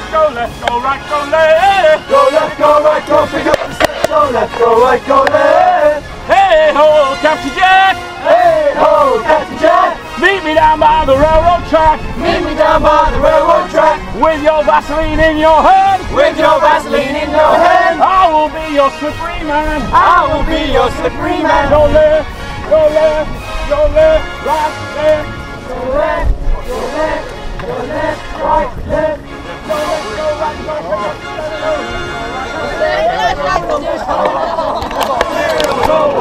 go, pick up the steps, go left, go right, go left. Go left, go right, go pick up the steps. Go left, go right, go left. Hey ho, Captain Jack, Hey ho, Captain Jack. meet me down by the railroad track Meet me down by the railroad track with your Vaseline in your hand. with your Vaseline in your hand. I will be your slippery man. I will be your slippery man. Go left, go left, go left, right, left. Go left, go left, go left, right, left.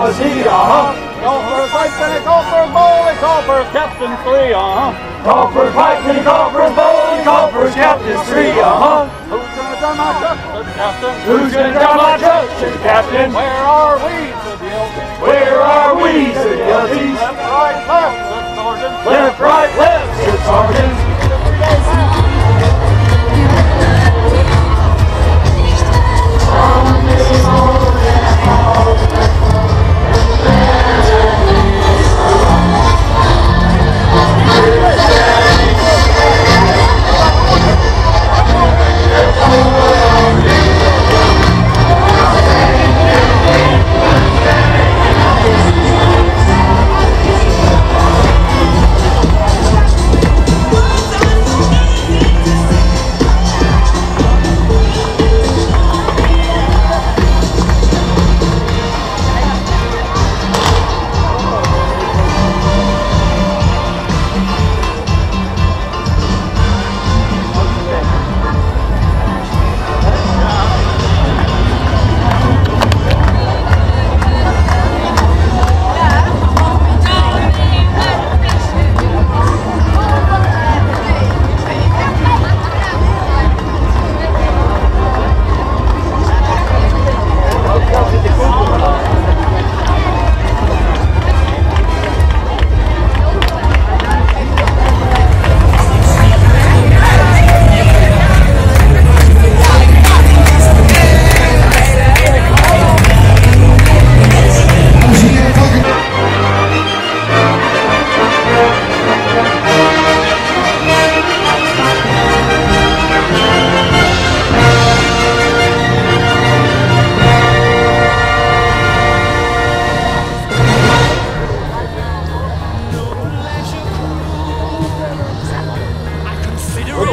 Was he, uh-huh. Go for a fight, and a go for a ball, and call for Captain Three, uh-huh. Call for a pipe and a call for a bowl and call for his captain's tree, uh-huh. Who's gonna drive my truck? Captain. Who's gonna drive my truck? Captain. Where are we?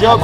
不要！